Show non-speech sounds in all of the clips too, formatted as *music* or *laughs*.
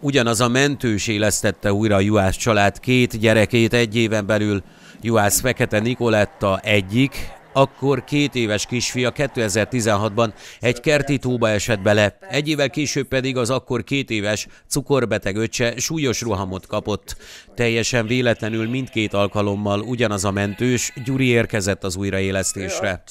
Ugyanaz a mentős élesztette újra a Juhász család két gyerekét egy éven belül. Juhász Fekete Nikoletta egyik, akkor két éves kisfia 2016-ban egy kerti tóba esett bele, egy évvel később pedig az akkor két éves cukorbeteg öccse súlyos rohamot kapott. Teljesen véletlenül mindkét alkalommal ugyanaz a mentős Gyuri érkezett az újraélesztésre.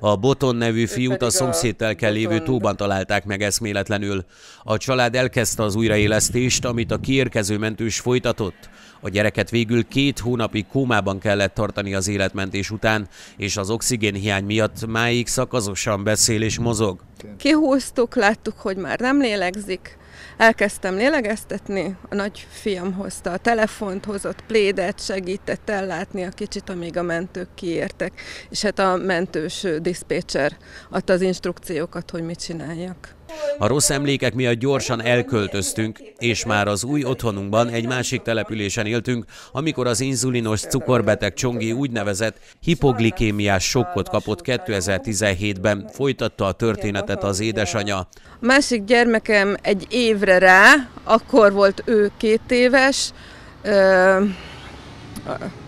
A Boton nevű fiút a szomszédtelkel lévő tóban találták meg eszméletlenül. A család elkezdte az újraélesztést, amit a kiérkező mentős folytatott. A gyereket végül két hónapig kómában kellett tartani az életmentés után, és az oxigénhiány miatt máig szakazosan beszél és mozog. Kihúztuk, láttuk, hogy már nem lélegzik, elkezdtem lélegeztetni, a nagyfiam hozta a telefont, hozott plédet, segített ellátni a kicsit, amíg a mentők kiértek, és hát a mentős diszpécser adta az instrukciókat, hogy mit csináljak. A rossz emlékek miatt gyorsan elköltöztünk, és már az új otthonunkban egy másik településen éltünk, amikor az inzulinos cukorbeteg Csongi úgynevezett hipoglikémiás sokkot kapott 2017-ben, folytatta a történetet az édesanyja. A másik gyermekem egy évre rá, akkor volt ő két éves,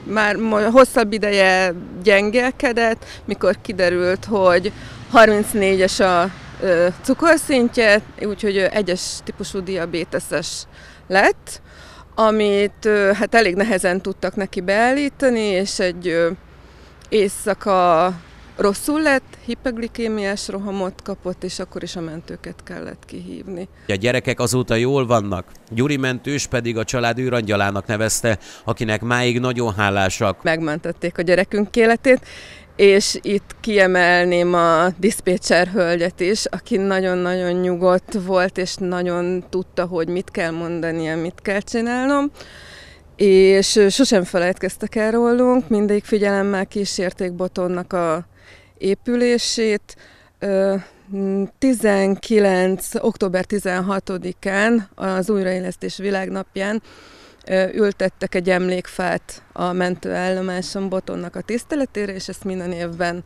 már hosszabb ideje gyengelkedett, mikor kiderült, hogy 34-es a cukorszintje, úgyhogy egyes típusú diabéteses lett, amit hát elég nehezen tudtak neki beállítani, és egy éjszaka rosszul lett, hipoglikémiás rohamot kapott, és akkor is a mentőket kellett kihívni. A gyerekek azóta jól vannak. Gyuri mentős pedig a család űrangyalának nevezte, akinek máig nagyon hálásak. Megmentették a gyerekünk életét, és itt kiemelném a diszpécser hölgyet is, aki nagyon-nagyon nyugodt volt, és nagyon tudta, hogy mit kell mondania, mit kell csinálnom. És sosem felejtkeztek el rólunk, mindig figyelemmel kísérték Botonnak a épülését. 19. október 16-án az újraélesztés világnapján ültettek egy emlékfát a mentőállomáson Botonnak a tiszteletére, és ezt minden évben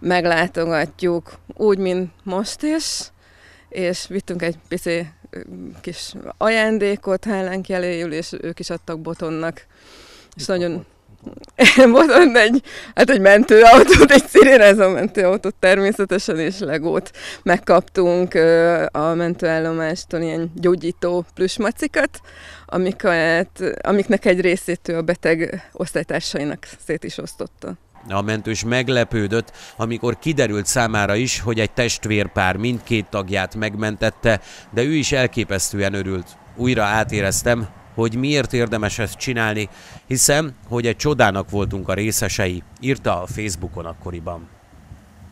meglátogatjuk, úgy, mint most is, és vittünk egy pici kis ajándékot hálánk jeléül, és ők is adtak Botonnak. És nagyon, *laughs* Boton egy, hát egy mentőautót, egy szirénázó mentőautót természetesen, és legót megkaptunk a mentőállomástól ilyen gyógyító plüsmacikat, amiket, amiknek egy részét ő a beteg osztálytársainak szét is osztotta. A mentős meglepődött, amikor kiderült számára is, hogy egy testvérpár mindkét tagját megmentette, de ő is elképesztően örült. Újra átéreztem, hogy miért érdemes ezt csinálni, hiszem, hogy egy csodának voltunk a részesei, írta a Facebookon akkoriban.